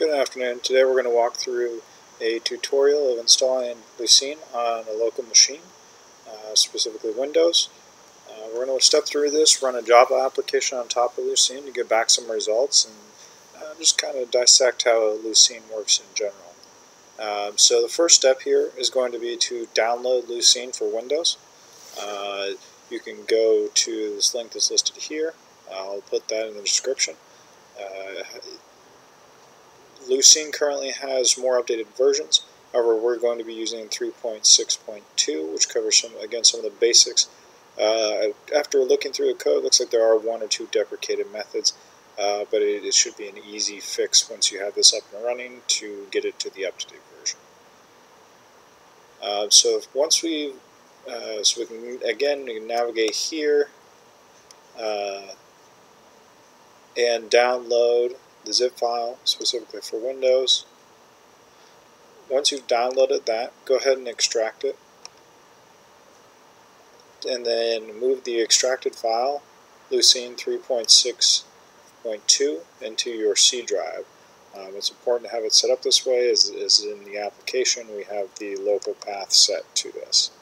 Good afternoon. Today we're going to walk through a tutorial of installing Lucene on a local machine, uh, specifically Windows. Uh, we're going to step through this, run a Java application on top of Lucene to get back some results, and uh, just kind of dissect how Lucene works in general. Um, so the first step here is going to be to download Lucene for Windows. Uh, you can go to this link that's listed here. I'll put that in the description. Uh, Lucene currently has more updated versions. However, we're going to be using 3.6.2, which covers some again some of the basics. Uh, after looking through the code, it looks like there are one or two deprecated methods, uh, but it, it, should be an easy fix once you have this up and running to get it to the up-to-date version. Uh, so once we, uh, so we can again we can navigate here uh, and download the zip file specifically for Windows. Once you've downloaded that, go ahead and extract it. And then move the extracted file, Lucene 3.6.2, into your C drive. Um, it's important to have it set up this way as, as in the application we have the local path set to this.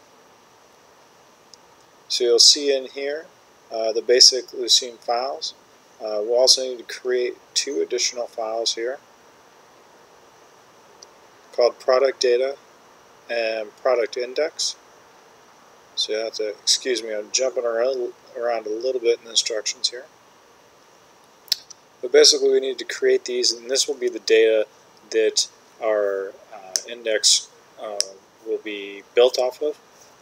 So you'll see in here uh, the basic Lucene files. Uh, we'll also need to create two additional files here called product data and product index. So you have to, excuse me, I'm jumping around, around a little bit in the instructions here. But basically we need to create these and this will be the data that our uh, index uh, will be built off of.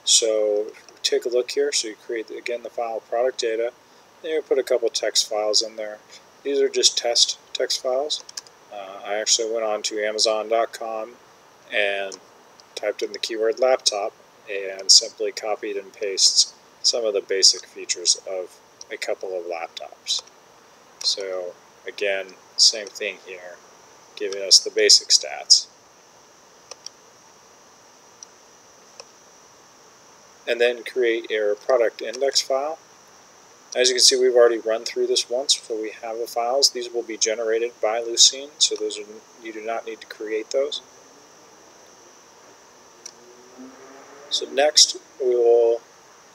So take a look here. So you create, again, the file product data you put a couple text files in there. These are just test text files. Uh, I actually went on to Amazon.com and typed in the keyword laptop and simply copied and pasted some of the basic features of a couple of laptops. So again, same thing here, giving us the basic stats. And then create your product index file. As you can see, we've already run through this once, so we have the files. These will be generated by Lucene, so those are, you do not need to create those. So next, we will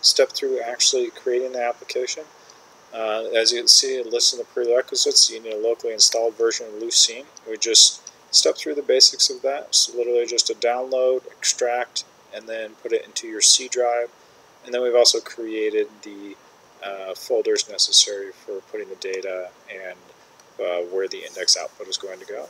step through actually creating the application. Uh, as you can see, it lists the prerequisites. You need a locally installed version of Lucene. We just step through the basics of that. So literally just a download, extract, and then put it into your C drive. And then we've also created the uh, folders necessary for putting the data and uh, where the index output is going to go.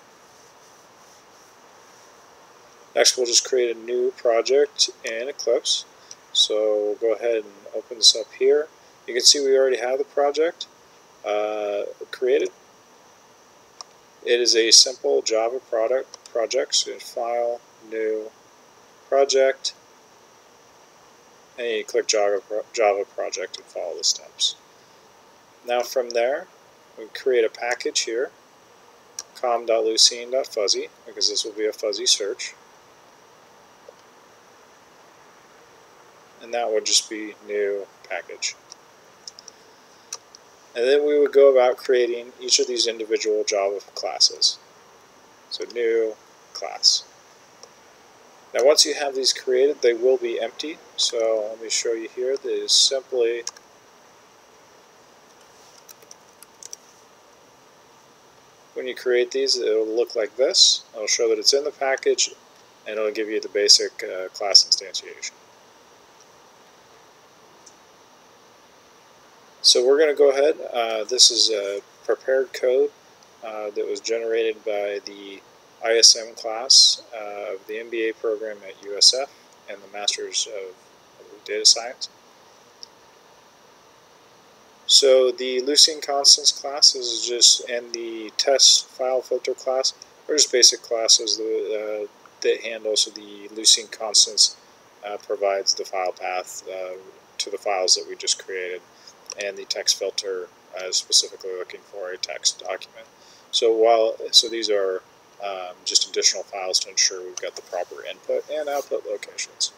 Next we'll just create a new project in Eclipse. So we'll go ahead and open this up here. You can see we already have the project uh, created. It is a simple Java product project, so file, new, project, and you click Java, Java project and follow the steps. Now from there, we create a package here, com.lucene.fuzzy, because this will be a fuzzy search. And that would just be new package. And then we would go about creating each of these individual Java classes. So new class. Now once you have these created, they will be empty. So let me show you here. That is simply when you create these, it'll look like this. It'll show that it's in the package, and it'll give you the basic uh, class instantiation. So we're going to go ahead. Uh, this is a prepared code uh, that was generated by the ISM class uh, of the MBA program at USF and the Masters of Data Science. So the Lucene Constants class is just, and the text file filter class are just basic classes that, uh, that handle, so the Lucene Constants uh, provides the file path uh, to the files that we just created, and the text filter is specifically looking for a text document. So while, so these are um, just additional files to ensure we've got the proper input and output locations.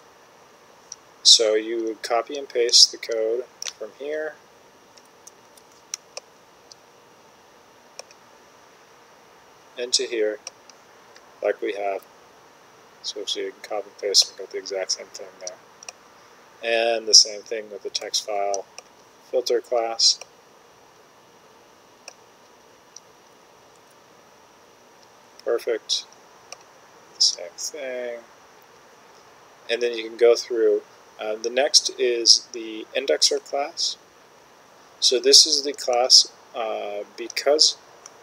So you would copy and paste the code from here into here like we have. So if you can copy and paste and get the exact same thing there. And the same thing with the text file filter class. Perfect. Same thing. And then you can go through. Uh, the next is the indexer class. So this is the class uh, because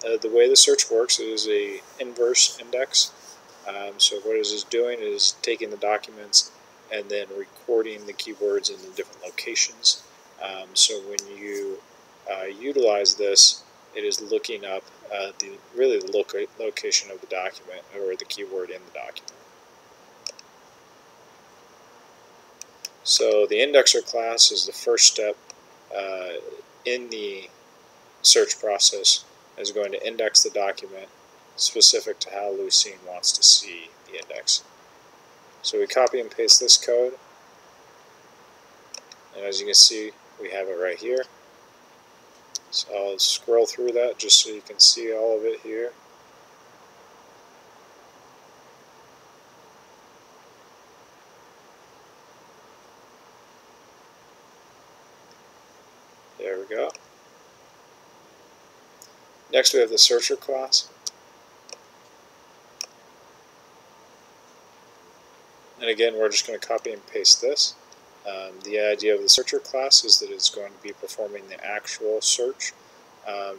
uh, the way the search works is a inverse index. Um, so what it is doing is taking the documents and then recording the keywords in the different locations. Um, so when you uh, utilize this, it is looking up uh, the really the loca location of the document or the keyword in the document. So the indexer class is the first step uh, in the search process is going to index the document specific to how Lucene wants to see the index. So we copy and paste this code and as you can see we have it right here. So I'll scroll through that just so you can see all of it here. There we go. Next we have the searcher class. And again, we're just going to copy and paste this. Um, the idea of the searcher class is that it's going to be performing the actual search um,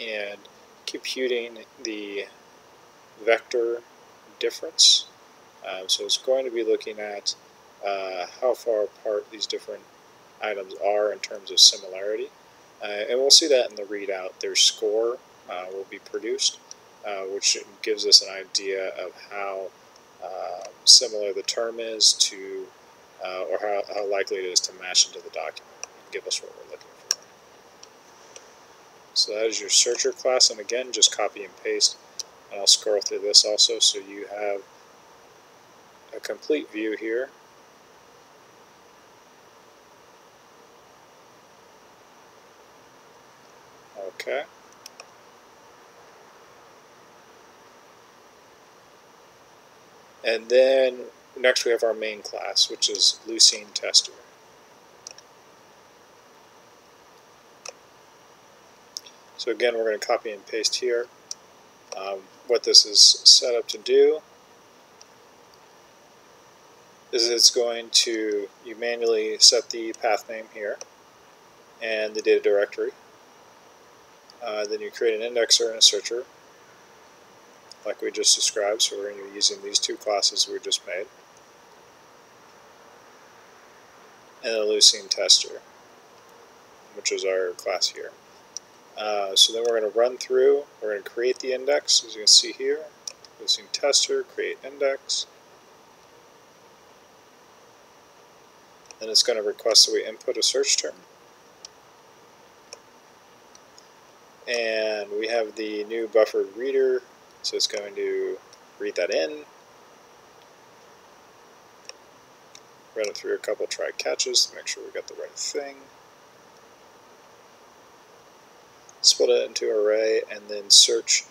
and computing the vector difference. Um, so it's going to be looking at uh, how far apart these different items are in terms of similarity. Uh, and we'll see that in the readout. Their score uh, will be produced, uh, which gives us an idea of how uh, similar the term is to uh, or how, how likely it is to match into the document and give us what we're looking for. So that is your searcher class, and again, just copy and paste. And I'll scroll through this also so you have a complete view here. Okay. And then next we have our main class, which is Lucene Tester. So again, we're going to copy and paste here. Um, what this is set up to do is it's going to, you manually set the path name here and the data directory. Uh, then you create an indexer and a searcher like we just described, so we're going to be using these two classes we just made. And a Lucene tester, which is our class here. Uh, so then we're going to run through, we're going to create the index, as you can see here. Lucene tester, create index. Then it's going to request that we input a search term. And we have the new buffered reader so it's going to read that in, run it through a couple try catches to make sure we got the right thing, split it into array, and then search.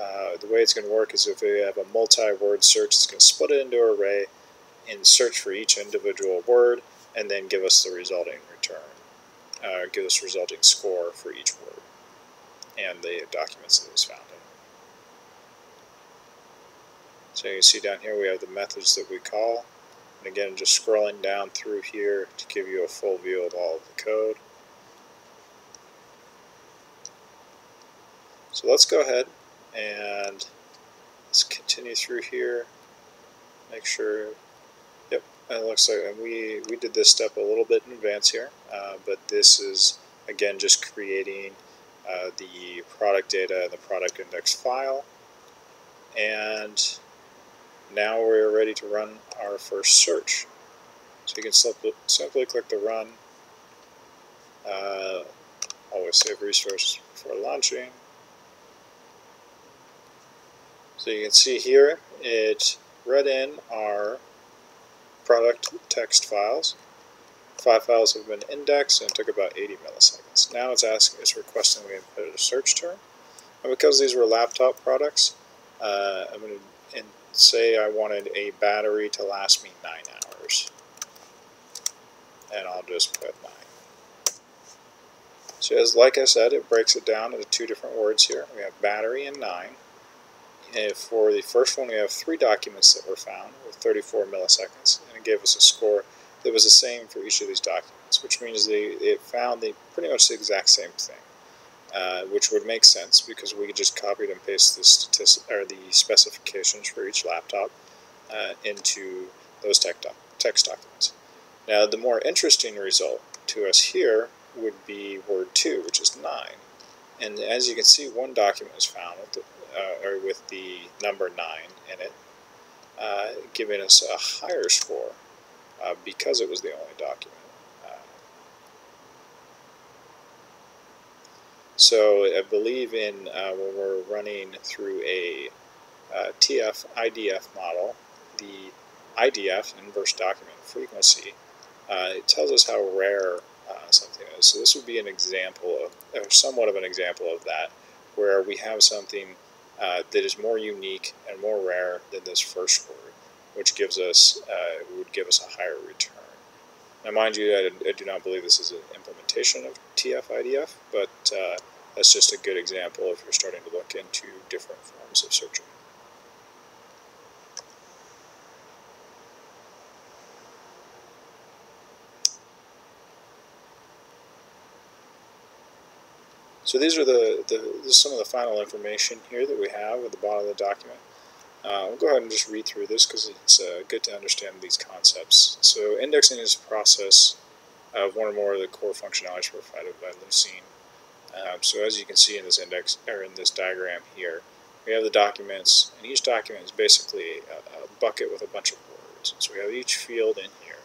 Uh, the way it's going to work is if we have a multi-word search, it's going to split it into array and search for each individual word, and then give us the resulting return, uh, give us resulting score for each word and the documents that it was found in. So you can see down here we have the methods that we call. And again, just scrolling down through here to give you a full view of all of the code. So let's go ahead and let's continue through here. Make sure, yep, it looks like and we, we did this step a little bit in advance here, uh, but this is, again, just creating uh, the product data and the product index file. And now we're ready to run our first search. So you can simply, simply click the run. Uh, always save resources before launching. So you can see here it read in our product text files. Five files have been indexed and it took about 80 milliseconds. Now it's asking, it's requesting we input a search term. And because these were laptop products, uh, I'm going to say I wanted a battery to last me 9 hours. And I'll just put 9. So as like I said, it breaks it down into two different words here. We have battery and 9. And for the first one, we have three documents that were found with 34 milliseconds, and it gave us a score that was the same for each of these documents, which means they, it found the, pretty much the exact same thing, uh, which would make sense because we could just copied and paste the, statistic, or the specifications for each laptop uh, into those doc text documents. Now, the more interesting result to us here would be word 2, which is 9. And as you can see, one document was found with the, uh, or with the number 9 in it, uh, giving us a higher score uh, because it was the only document. So I believe in uh, when we're running through a uh, TF IDF model, the IDF, inverse document frequency, it tells us how rare something is. So this would be an example of, or somewhat of an example of that, where we have something uh, that is more unique and more rare than this first word which gives us uh, would give us a higher return. Now, mind you, I, I, do not believe this is an implementation of TF-IDF, but uh, that's just a good example if you're starting to look into different forms of searching. So these are the, the some of the final information here that we have at the bottom of the document. Uh, we'll go ahead and just read through this because it's uh, good to understand these concepts. So indexing is a process of one or more of the core functionalities provided by Lucene. Um, so as you can see in this index or in this diagram here, we have the documents, and each document is basically a, a bucket with a bunch of words. So we have each field in here.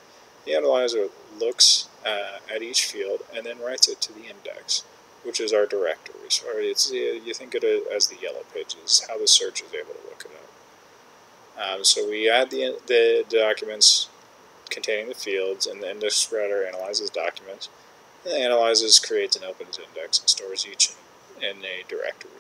The analyzer looks uh, at each field and then writes it to the index, which is our directory. So it's, you think of it as the yellow pages, how the search is able to look it up. Um, so we add the, the documents containing the fields, and the index writer analyzes documents. Analyzes, creates, and opens index, and stores each in, in a directory.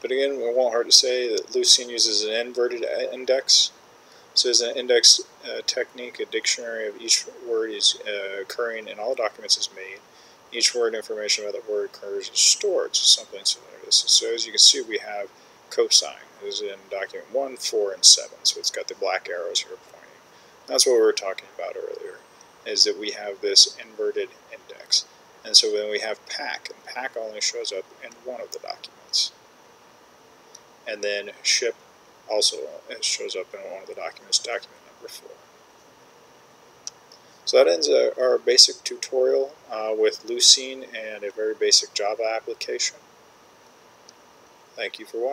But again, it won't hurt to say that Lucene uses an inverted index. So as an index uh, technique, a dictionary of each word is uh, occurring in all documents is made. Each word information about the word occurs is stored, so something similar to this. So as you can see, we have cosine is in document 1, 4, and 7. So it's got the black arrows here pointing. That's what we were talking about earlier, is that we have this inverted index. And so then we have pack, and pack only shows up in one of the documents. And then ship also shows up in one of the documents, document number 4. So that ends our basic tutorial uh, with Lucene and a very basic Java application. Thank you for watching.